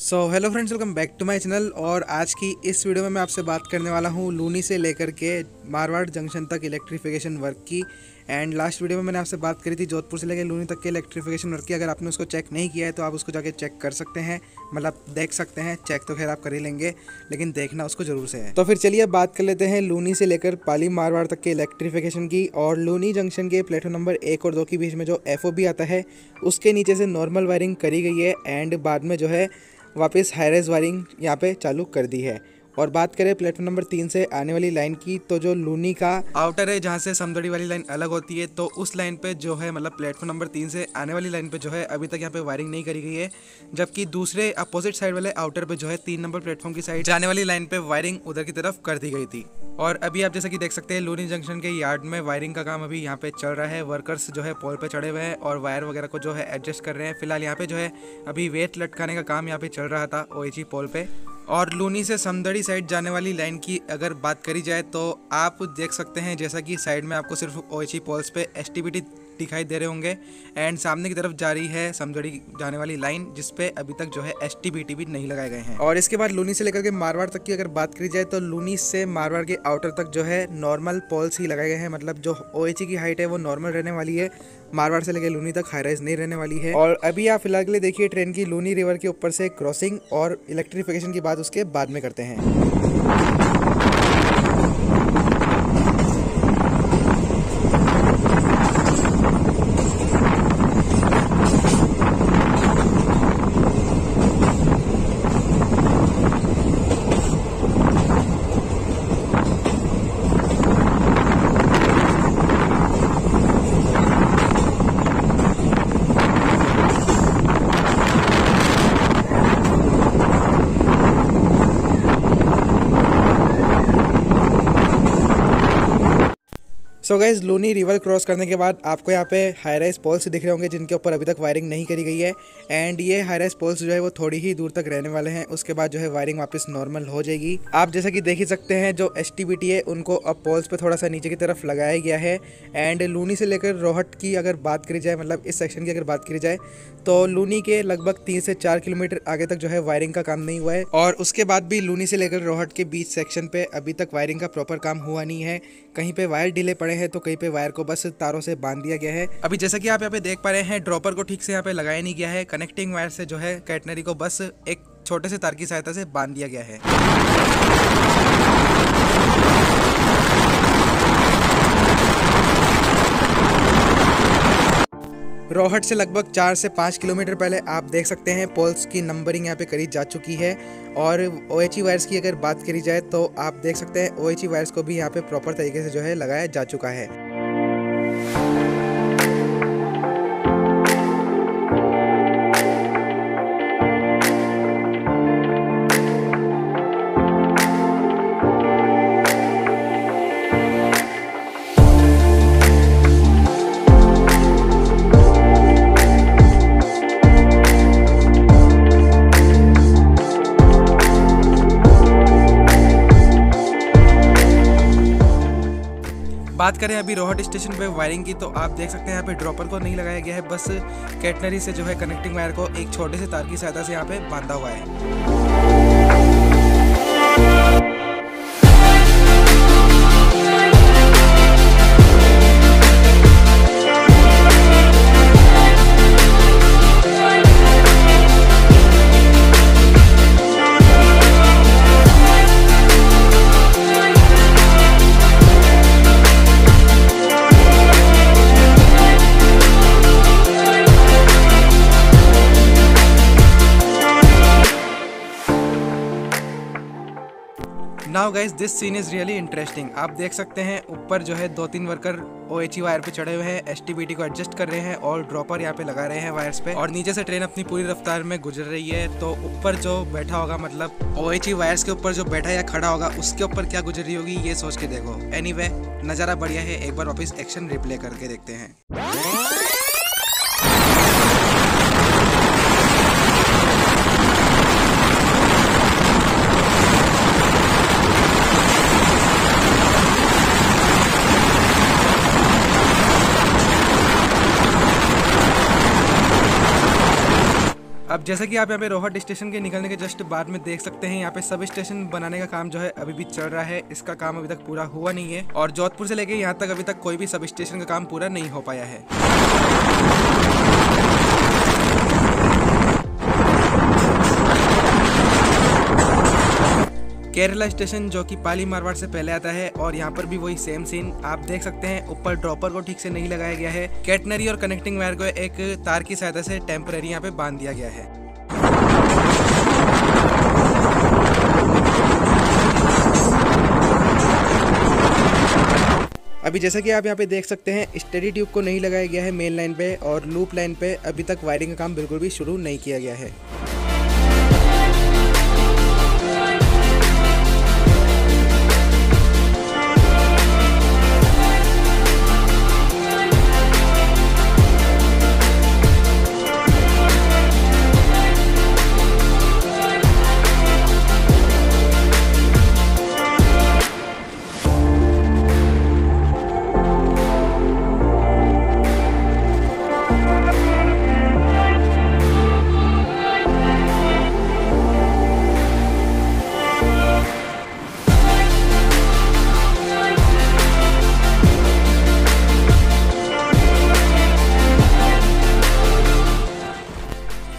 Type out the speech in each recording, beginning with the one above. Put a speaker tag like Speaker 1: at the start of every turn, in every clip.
Speaker 1: So hello friends welcome back to my channel और आज की इस वीडियो में मैं आपसे बात करने वाला हूँ लूनी से लेकर के मारवाड़ जंक्शन तक इलेक्ट्रिफिकेशन वर्क की। एंड लास्ट वीडियो में मैंने आपसे बात करी थी जोधपुर से लेकर लूनी तक के इलेक्ट्रिफिकेशन वर्क की। अगर आपने उसको चेक नहीं किया है तो आप उसको जाके चेक कर सकते हैं। मतलब देख सकते हैं चेक तो खैर आप कर ही लेंगे, लेकिन देखना उसको ज़रूर से है। तो फिर चलिए बात कर लेते हैं लूनी से लेकर पाली मारवाड़ तक के इलेक्ट्रिफिकेशन की। और लूनी जंक्शन के प्लेटफॉर्म नंबर एक और दो के बीच में जो एफ़ आता है, उसके नीचे से नॉर्मल वायरिंग करी गई है। एंड बाद में जो है वापस हाई रेज वायरिंग यहाँ पे चालू कर दी है। और बात करें प्लेटफॉर्म नंबर तीन से आने वाली लाइन की तो जो लूनी का आउटर है, जहाँ से समदड़ी वाली लाइन अलग होती है तो उस लाइन पे जो है मतलब प्लेटफॉर्म नंबर तीन से आने वाली लाइन पे जो है, अभी तक यहाँ पे वायरिंग नहीं करी गई है, जबकि दूसरे अपोजिट साइड वाले आउटर पे जो है, तीन नंबर प्लेटफॉर्म की साइड जाने वाली लाइन पे वायरिंग उधर की तरफ़ कर दी गई थी। और अभी आप जैसा कि देख सकते हैं, लूनी जंक्शन के यार्ड में वायरिंग का काम अभी यहाँ पे चल रहा है, वर्कर्स जो है, पोल पे चढ़े हुए हैं और वायर वगैरह को जो है, एडजस्ट कर रहे हैं। फ़िलहाल यहाँ पे जो है, अभी वेट लटकाने का काम यहाँ पे चल रहा था ओ पोल पे। और लूनी से समदड़ी साइड जाने वाली लाइन की अगर बात करी जाए तो आप देख सकते हैं जैसा कि साइड में आपको सिर्फ़ ओ एच पोल्स पे एसटीबीटी दिखाई दे रहे होंगे। एंड सामने की तरफ़ जा रही है समझड़ी जाने वाली लाइन जिसपे अभी तक जो है एस टी भी नहीं लगाए गए हैं। और इसके बाद लूनी से लेकर के मारवाड़ तक की अगर बात करी जाए तो लूनी से मारवाड़ के आउटर तक जो है नॉर्मल पोल्स ही लगाए गए हैं। मतलब जो ओएचई की हाइट है वो नॉर्मल रहने वाली है। मारवाड़ से लेकर लूनी तक हाई राइज नहीं रहने वाली है। और अभी आप फ़िलहाल के लिए देखिए ट्रेन की लूनी रिवर के ऊपर से क्रॉसिंग और इलेक्ट्रिफिकेशन की बात उसके बाद में करते हैं। So guys Luni river cross करने के बाद आपको यहाँ पे हाई राइज पोल्स दिख रहे होंगे, जिनके ऊपर अभी तक वायरिंग नहीं करी गई है। एंड ये हाई पोल्स जो है, वो थोड़ी ही दूर तक रहने वाले हैं। उसके बाद जो है वायरिंग वापस नॉर्मल हो जाएगी। आप जैसा कि देख ही सकते हैं, जो एस है, उनको अब पोल्स पर थोड़ा सा नीचे की तरफ़ लगाया गया है। एंड लूनी से लेकर रोहट की अगर बात करी जाए मतलब इस सेक्शन की अगर बात करी जाए तो लूनी के लगभग तीन से चार किलोमीटर आगे तक जो है वायरिंग का काम नहीं हुआ है। और उसके बाद भी लूनी से लेकर रोहट के बीच सेक्शन पे अभी तक वायरिंग का प्रॉपर काम हुआ नहीं है। कहीं पे वायर डिले पड़े हैं तो कहीं पे वायर को बस तारों से बाँध दिया गया है। अभी जैसा कि आप यहाँ पे देख पा रहे हैं, ड्रॉपर को ठीक से यहाँ पे लगाया नहीं गया है। कनेक्टिंग वायर से जो है, कैटनरी को बस एक छोटे से तार की सहायता से बाँध दिया गया है। रोहट से लगभग चार से पाँच किलोमीटर पहले आप देख सकते हैं, पोल्स की नंबरिंग यहाँ पे करी जा चुकी है। और ओ एच ई वायर्स की अगर बात करी जाए तो आप देख सकते हैं ओ एच ई वायर्स को भी यहाँ पे प्रॉपर तरीके से जो है लगाया जा चुका है। करें अभी रोहट स्टेशन पे वायरिंग की तो आप देख सकते हैं यहाँ पे ड्रॉपर को नहीं लगाया गया है, बस कैटनरी से जो है कनेक्टिंग वायर को एक छोटे से तार की सहायता से यहाँ पे बांधा हुआ है। Now guys this scene is really interesting आप देख सकते हैं ऊपर जो है दो तीन worker O H E wire पे चढ़े हुए हैं एस टी बी टी को एडजस्ट कर रहे हैं और ड्रॉपर यहाँ पे लगा रहे हैं वायर्स पे। और नीचे से ट्रेन अपनी पूरी रफ्तार में गुजर रही है तो ऊपर जो बैठा होगा मतलब ओ एच ई वायर्स के ऊपर जो बैठा या खड़ा होगा उसके ऊपर क्या गुजर रही होगी ये सोच के देखो। एनी anyway, नज़ारा बढ़िया है एक बार वापस एक्शन रिप्ले करके देखते हैं। अब जैसे कि आप यहाँ पे रोहट स्टेशन के निकलने के जस्ट बाद में देख सकते हैं, यहाँ पे सब स्टेशन बनाने का काम जो है अभी भी चल रहा है। इसका काम अभी तक पूरा हुआ नहीं है और जोधपुर से लेके यहाँ तक अभी तक कोई भी सब स्टेशन का काम पूरा नहीं हो पाया है। केरला स्टेशन जो कि पाली मारवाड़ से पहले आता है और यहाँ पर भी वही सेम सीन आप देख सकते हैं, ऊपर ड्रॉपर को ठीक से नहीं लगाया गया है। कैटनरी और कनेक्टिंग वायर को एक तार की सहायता से टेम्पररी यहाँ पे बाँध दिया गया है। अभी जैसा कि आप यहाँ पे देख सकते हैं स्टडी ट्यूब को नहीं लगाया गया है मेन लाइन पे और लूप लाइन पे अभी तक वायरिंग का काम बिल्कुल भी शुरू नहीं किया गया है।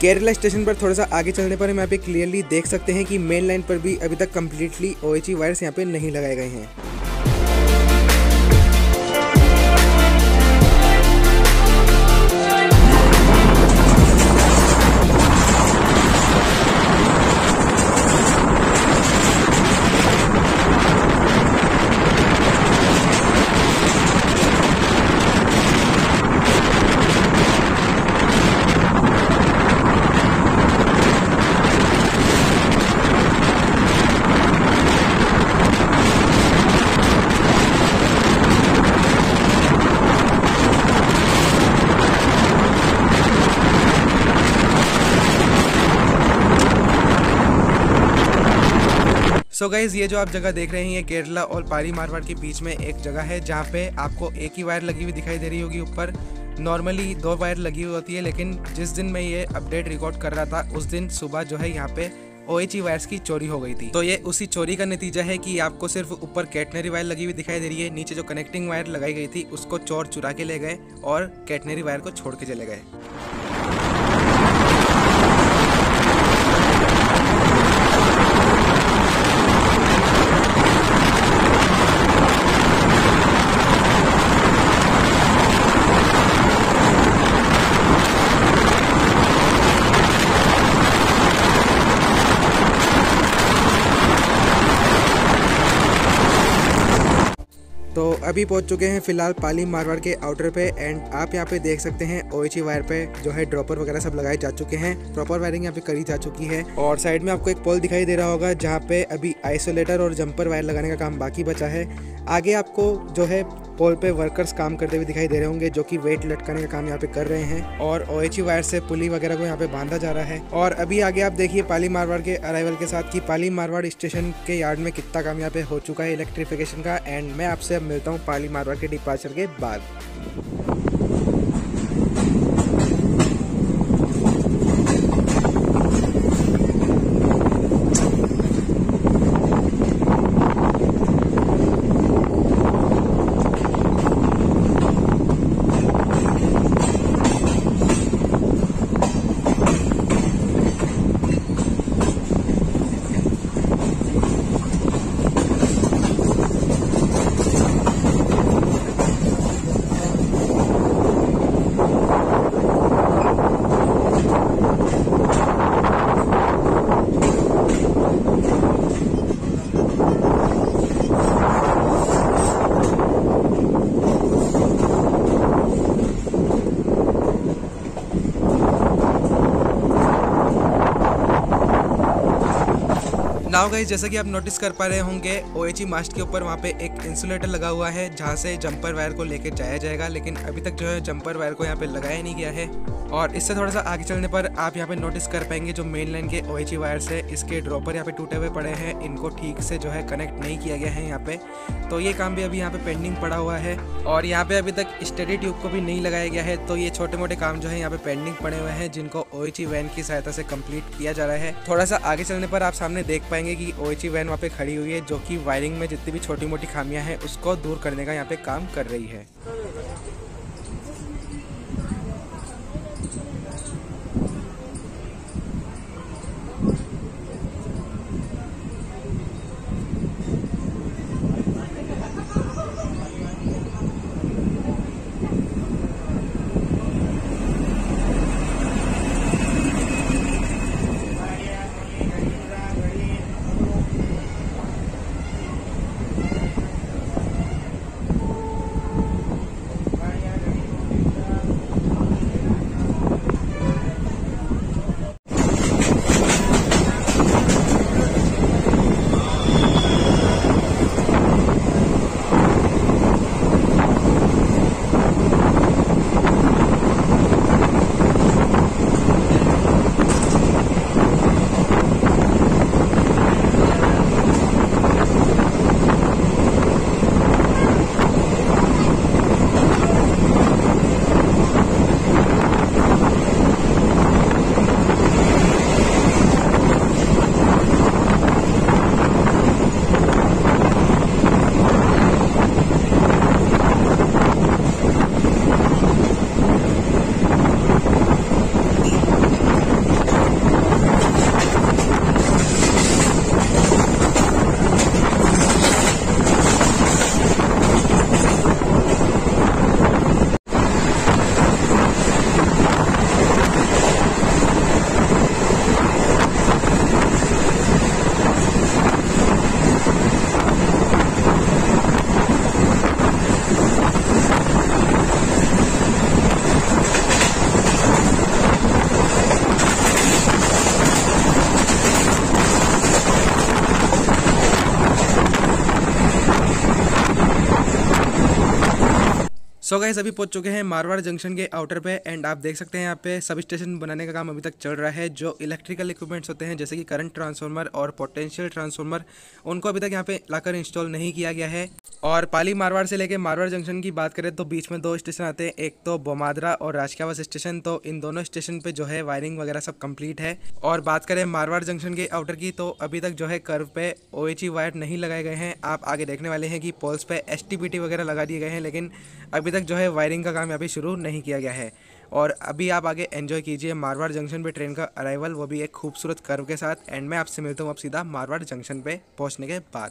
Speaker 1: केरला स्टेशन पर थोड़ा सा आगे चलने पर हम यहाँ पे क्लियरली देख सकते हैं कि मेन लाइन पर भी अभी तक कम्प्लीटली ओ वायर्स यहाँ पे नहीं लगाए गए हैं। सो so गाइज़ ये जो आप जगह देख रहे हैं, ये केरला और पारी मारवाड़ के बीच में एक जगह है, जहाँ पे आपको एक ही वायर लगी हुई दिखाई दे रही होगी। ऊपर नॉर्मली दो वायर लगी हुई होती है, लेकिन जिस दिन मैं ये अपडेट रिकॉर्ड कर रहा था, उस दिन सुबह जो है यहाँ पे ओ एच वायर्स की चोरी हो गई थी। तो ये उसी चोरी का नतीजा है कि आपको सिर्फ़ ऊपर कैटनरी वायर लगी हुई दिखाई दे रही है, नीचे जो कनेक्टिंग वायर लगाई गई थी, उसको चोर चुरा के ले गए और कैटनरी वायर को छोड़ के चले गए तो अभी पहुँच चुके हैं फ़िलहाल पाली मारवाड़ के आउटर पे एंड आप यहाँ पे देख सकते हैं ओ वायर पे जो है ड्रॉपर वगैरह सब लगाए जा चुके हैं। प्रॉपर वायरिंग यहाँ पे करी जा चुकी है। और साइड में आपको एक पोल दिखाई दे रहा होगा, जहाँ पे अभी आइसोलेटर और जंपर वायर लगाने का काम बाकी बचा है। आगे आपको जो है पोल पे वर्कर्स काम करते हुए दिखाई दे रहे होंगे, जो कि वेट लटकाने का काम यहाँ पे कर रहे हैं। और ओ वायर से पुली वगैरह को यहाँ पे बांधा जा रहा है। और अभी आगे आप देखिए पाली मारवाड़ के अराइवल के साथ कि पाली मारवाड़ स्टेशन के यार्ड में कितना काम यहाँ पे हो चुका है इलेक्ट्रिफिकेशन का एंड मैं आपसे अब मिलता हूँ पाली मारवा के डिपार्चर के बाद। नाउ गई जैसा कि आप नोटिस कर पा रहे होंगे ओ एच मास्ट के ऊपर वहाँ पे एक इंसुलेटर लगा हुआ है, जहाँ से जंपर वायर को लेकर जाया जाएगा, लेकिन अभी तक जो है जंपर वायर को यहाँ पे लगाया नहीं गया है। और इससे थोड़ा सा आगे चलने पर आप यहाँ पे नोटिस कर पाएँगे जो मेन लाइन के ओ एच वायर्स है, इसके ड्रॉपर यहाँ पे टूटे हुए पड़े हैं, इनको ठीक से जो है कनेक्ट नहीं किया गया है यहाँ पे। तो ये काम भी अभी यहाँ पे पेंडिंग पड़ा हुआ है और यहाँ पे अभी तक स्टडी ट्यूब को भी नहीं लगाया गया है तो ये छोटे मोटे काम जो है यहाँ पे पेंडिंग पड़े हुए हैं, जिनको ओ वैन की सहायता से कंप्लीट किया जा रहा है। थोड़ा सा आगे चलने पर आप सामने देख पाएँगे कि ओ वैन वहाँ पे खड़ी हुई है, जो कि वायरिंग में जितनी भी छोटी मोटी खामियाँ हैं, उसको दूर करने का यहाँ पे काम कर रही है। सो so गाइस अभी पहुँच चुके हैं मारवाड़ जंक्शन के आउटर पे एंड आप देख सकते हैं यहाँ पे सब स्टेशन बनाने का काम अभी तक चल रहा है, जो इलेक्ट्रिकल इक्विपमेंट्स होते हैं, जैसे कि करंट ट्रांसफार्मर और पोटेंशियल ट्रांसफार्मर उनको अभी तक यहाँ पे लाकर इंस्टॉल नहीं किया गया है। और पाली मारवाड़ से लेकर मारवाड़ जंक्शन की बात करें तो बीच में दो स्टेशन आते हैं, एक तो बोमादरा और राजकावास स्टेशन तो इन दोनों स्टेशन पे जो है वायरिंग वगैरह सब कंप्लीट है। और बात करें मारवाड़ जंक्शन के आउटर की तो अभी तक जो है कर्व पे ओ वायर नहीं लगाए गए हैं। आप आगे देखने वाले हैं कि पोल्स पे एस वगैरह लगा दिए गए हैं, लेकिन अभी तक जो है वायरिंग का काम यहाँ पे शुरू नहीं किया गया है। और अभी आप आगे एंजॉय कीजिए मारवाड़ जंक्शन पे ट्रेन का अराइवल वो भी एक खूबसूरत कर्व के साथ। एंड मैं आपसे मिलता हूँ आप सीधा मारवाड़ जंक्शन पे पहुँचने के बाद।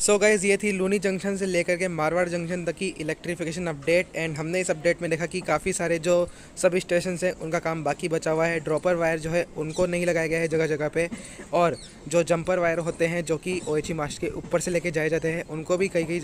Speaker 1: सो so गाइज़ ये थी लूनी जंक्शन से लेकर के मारवाड़ जंक्शन तक की इलेक्ट्रिफिकेशन अपडेट एंड हमने इस अपडेट में देखा कि काफ़ी सारे जो सब स्टेशन हैं, उनका काम बाकी बचा हुआ है। ड्रॉपर वायर जो है, उनको नहीं लगाया गया है जगह जगह पे। और जो जंपर वायर होते हैं, जो कि ओ एच मास्ट के ऊपर से लेके जाए जाते हैं, उनको भी कई कई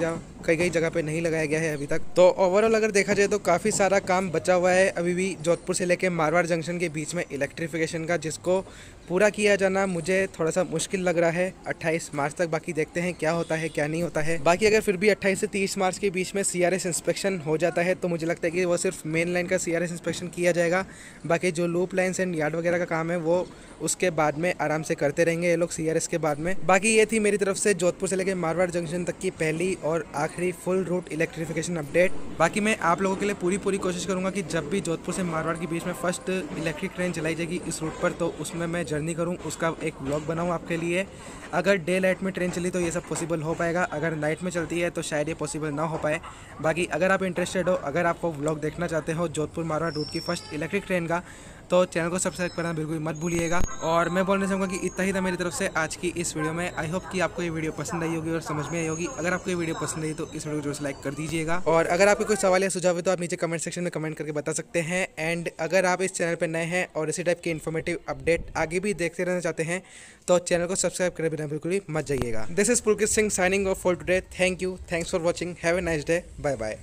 Speaker 1: कई कई जगह पर नहीं लगाया गया है अभी तक। तो ओवरऑल अगर देखा जाए तो काफ़ी सारा काम बचा हुआ है अभी भी जोधपुर से लेकर मारवाड़ जंक्शन के बीच में इलेक्ट्रिफिकेशन का, जिसको पूरा किया जाना मुझे थोड़ा सा मुश्किल लग रहा है। 28 मार्च तक बाकी देखते हैं क्या होता है, क्या नहीं होता है। बाकी अगर फिर भी 28 से 30 मार्च के बीच में सीआरएस इंस्पेक्शन हो जाता है तो मुझे लगता है कि वो सिर्फ़ मेन लाइन का सीआरएस इंस्पेक्शन किया जाएगा। बाकी जो लूप लाइन्स एंड यार्ड वगैरह का काम है, वो उसके बाद में आराम से करते रहेंगे ये लोग सीआरएस के बाद में। बाकी ये थी मेरी तरफ़ से जोधपुर से लेकर मारवाड़ जंक्शन तक की पहली और आखिरी फुल रूट इलेक्ट्रिफिकेशन अपडेट बाकी मैं आप लोगों के लिए पूरी पूरी कोशिश करूँगा कि जब भी जोधपुर से मारवाड़ के बीच में फ़र्स्ट इलेक्ट्रिक ट्रेन चलाई जाएगी इस रूट पर तो उसमें मैं जर्नी करूँ, उसका एक ब्लॉग बनाऊँ आपके लिए। अगर डे लाइट में ट्रेन चली तो ये सब पॉसिबल हो पाएगा। अगर नाइट में चलती है तो शायद ये पॉसिबल ना हो पाए। बाकी अगर आप इंटरेस्टेड हो, अगर आपको ब्लॉग देखना चाहते हो जोधपुर मारवाड़ रूट की फ़र्स्ट इलेक्ट्रिक ट्रेन का तो चैनल को सब्सक्राइब करना बिल्कुल मत भूलिएगा। और मैं बोलना चाहूँगा कि इतना ही था मेरी तरफ़ से आज की इस वीडियो में। आई होप कि आपको ये वीडियो पसंद आई होगी और समझ में आई होगी। अगर आपको ये वीडियो पसंद आई तो इस वीडियो को ज़रूर लाइक कर दीजिएगा। और अगर आपके कोई सवाल या सुझाव है तो आप नीचे कमेंट सेक्शन में कमेंट करके बता सकते हैं। एंड अगर आप इस चैनल पर नए हैं और इसी टाइप के इन्फॉर्मेटिव अपडेट आगे भी देखते रहना चाहते हैं तो चैनल को सब्सक्राइब करे बिना बिल्कुल ही मत जाइएगा। This is Pulkit Singh signing off for today thank you thanks for watching have a nice day bye bye